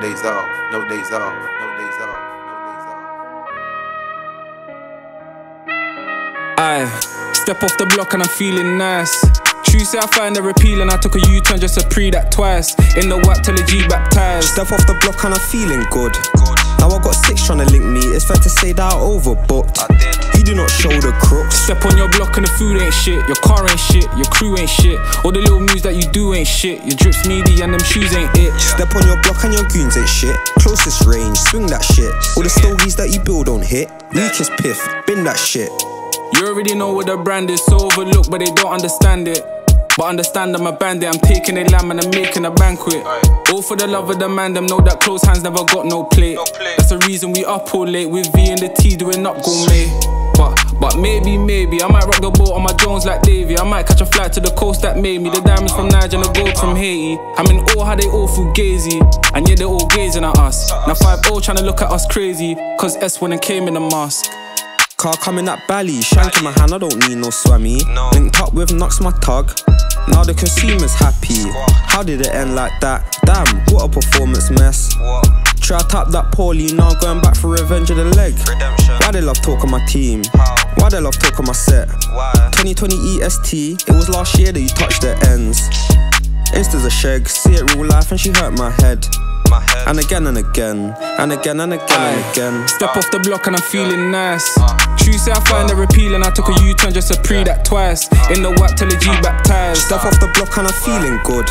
days off, no days off, no days off, no days off. Aye, step off the block and I'm feeling nice. True say I find her and I took a U-turn just to pre that twice. In the whack till the G baptized. Step off the block and I'm feeling good. Now I got six trying to link me. It's fair to say that I overbooked. You do not show the crooks. Step on your block and the food ain't shit. Your car ain't shit. Your crew ain't shit. All the little moves that you do ain't shit. Your drips meaty and them shoes ain't it. Step on your block and your goons ain't shit. Closest range, swing that shit. All the stogies that you build don't hit. Weakest piff, bin that shit. You already know what the brand is, so overlooked, but they don't understand it. But understand I'm a bandit, I'm taking a lamb and I'm making a banquet. All for the love of the man, them know that close hands never got no plate. That's the reason we up all late with V and the T doing up gourmet. But, but maybe, maybe I might rock the boat on my Jones like Davy. I might catch a flight to the coast that made me. The diamonds from Niger and the gold from Haiti. I'm in awe how they all feel gazy, and yet they all gazing at us. Now 5 0 trying to look at us crazy, cause S when it came in the mask. Car coming at Bally, shank in my hand, I don't need no swammy. Linked up with Knucks, my tug. Now the consumer's happy. How did it end like that? Damn, what a performance mess. Try to tap that poorly, now I'm going back for revenge of the leg. Why they love talking my team? Why they love talking my set? 2020 EST, it was last year that you touched the ends. Insta's a shag, see it real life and she hurt my head. And again and again, and again and again and again. Step off the block and I'm feeling nice. True say I find her appealing. I took a U-turn just to pre that twice. In the whack till the G baptized. Step off the block and I'm feeling good.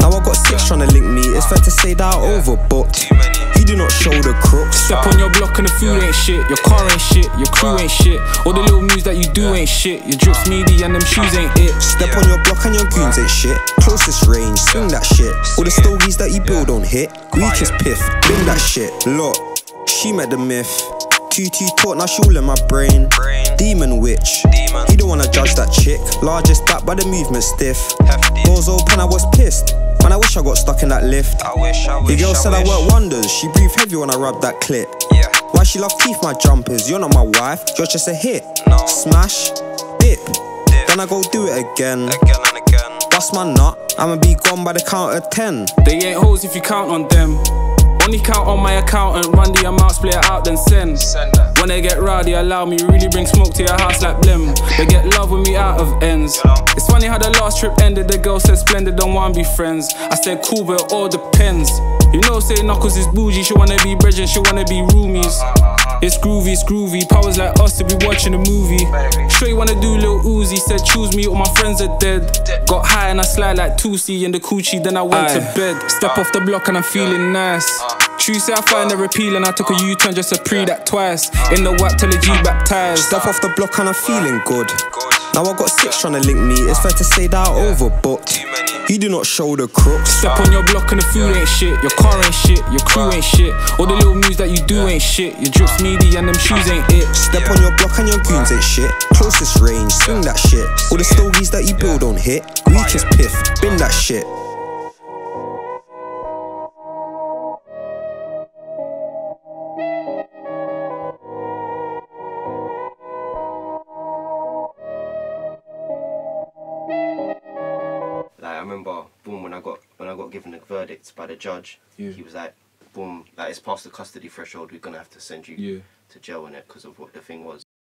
Now I got six trying to link me. It's fair to say that I overbooked. Do not show the crooks. Step on your block and the food ain't shit. Your car ain't shit. Your crew ain't shit. All the little moves that you do ain't shit. Your drips meaty and them shoes ain't it. Step on your block and your goons ain't shit. Closest range, swing that shit. All the stogies that you build don't hit. Weakest piff, bin that shit. Look, she met the myth. QT talk, now she all in my brain. Demon witch. You don't wanna judge that chick. Largest back by the movement stiff. Doors open, I was pissed. Man, I wish I got stuck in that lift. I wish, I The wish, girl said I work wonders. She breathe heavy when I rub that clit. Yeah. Why she love teeth my jumpers? You're not my wife, you're just a hit. No. Smash, dip. Dip. Then I go do it again. Again and again. Bust my nut, I'ma be gone by the count of ten. They ain't hoes if you count on them. Only count on my accountant, run the amount, split it out, then send. Send that. When they get rowdy, allow me really bring smoke to your house like blim. They get love with me out of ends. It's funny how the last trip ended. The girl said splendid, don't wanna be friends. I said cool, but it all depends. You know, say Knuckles is bougie, she wanna be bridging, she wanna be roomies. It's groovy, it's groovy. Powers like us to be watching a movie. Sure you wanna do little Uzi, said choose me, all my friends are dead. Got high and I slide like Tusi in the coochie, then I went to bed. Step off the block and I'm feeling nice. True say I find her and I took a U-turn just to pre that twice. In the whack till the G baptized. Step off the block and I'm feeling good. Now I got six trying to link me. It's fair to say that I overbooked. You do not show the crooks. Step on your block and the food ain't shit. Your car ain't shit. Your crew ain't shit. All the little moves that you do ain't shit. Your drips meaty and them shoes ain't it. Step on your block and your goons ain't shit. Closest range, swing that shit. All the stogies that you build don't hit. Weakest piff, bin that shit. Remember, boom, when I got when I got given the verdict by the judge, Yeah. he was like, boom, like it's past the custody threshold. We're gonna have to send you Yeah. to jail in it because of what the thing was.